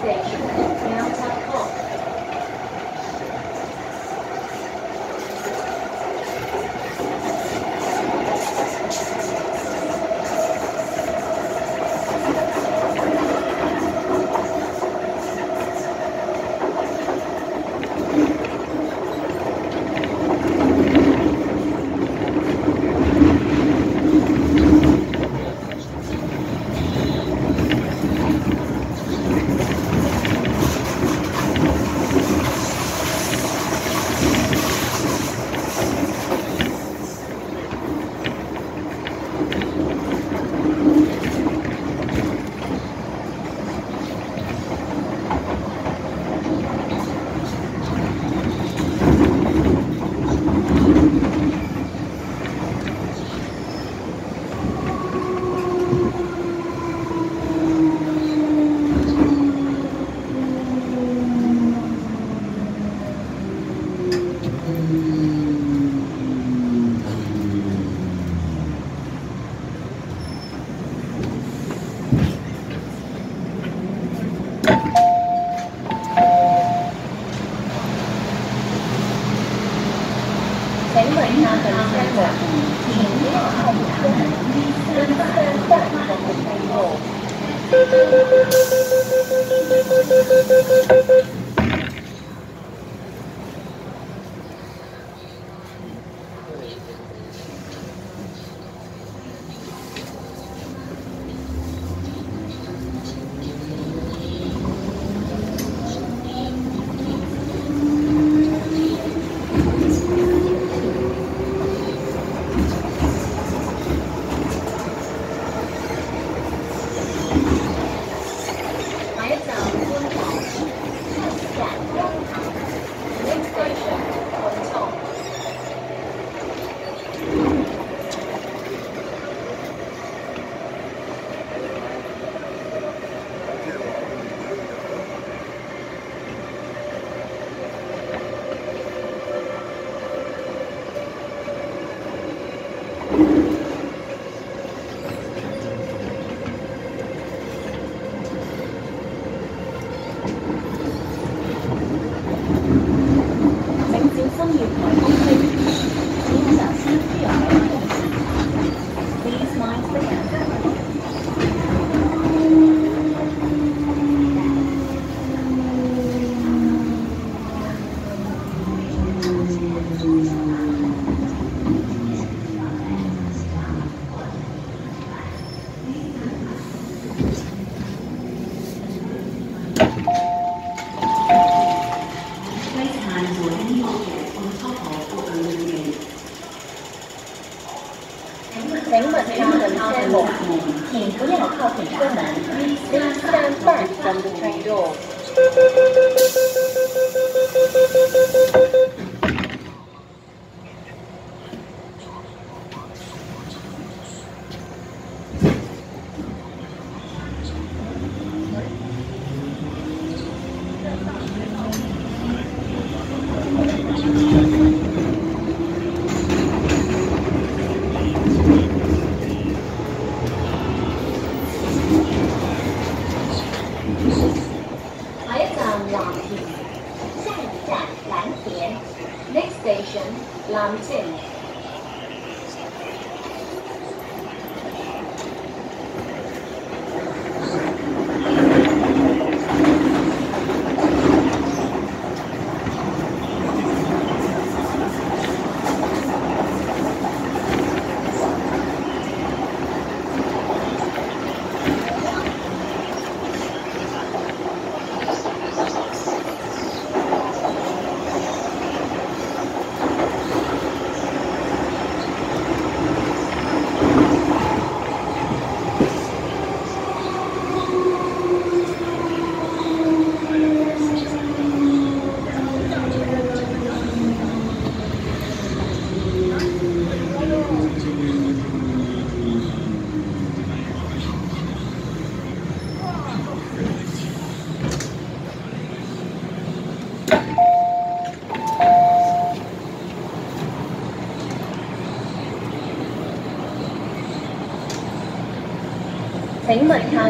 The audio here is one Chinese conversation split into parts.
six. From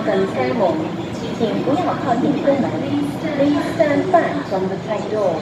等开，请不要靠近车门。Please stand from the door.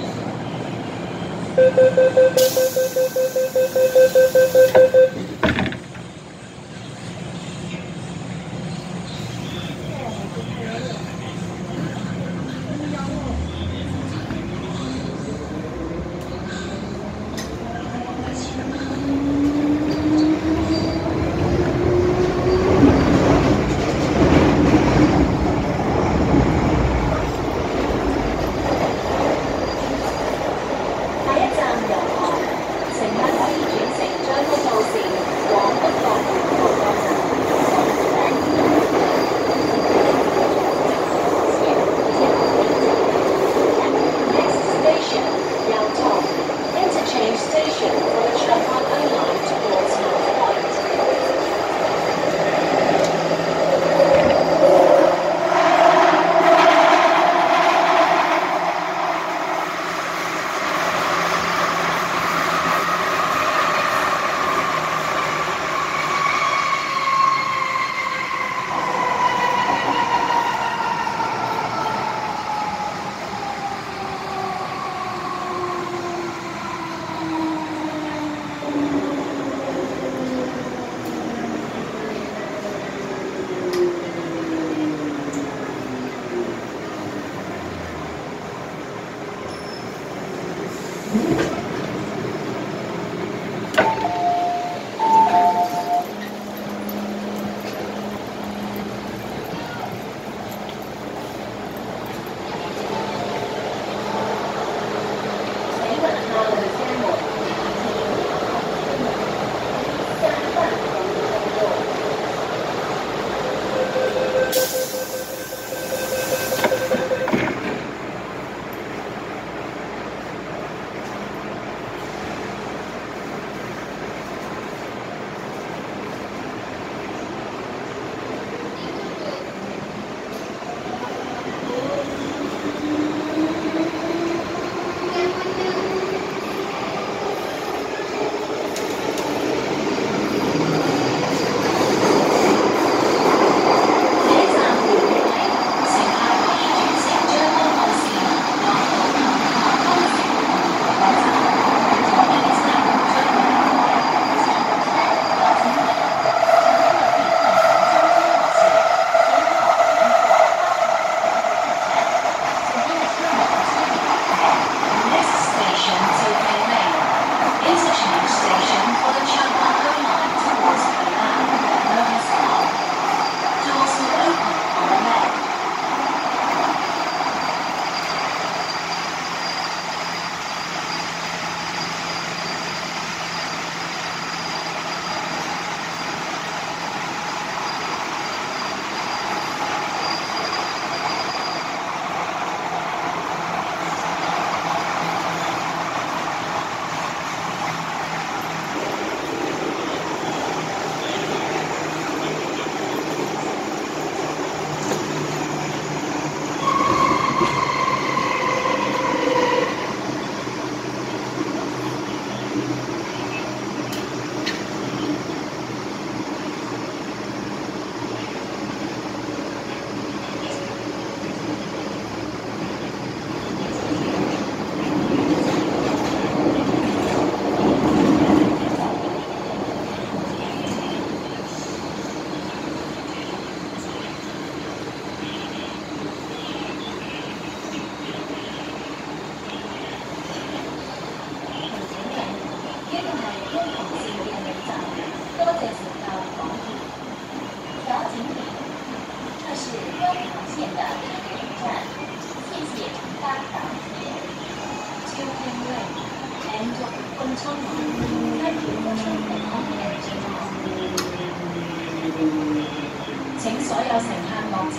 请所有乘客落车，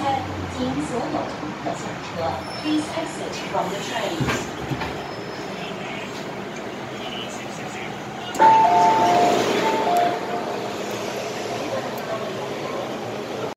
请所有乘客下车。Please exit from the train.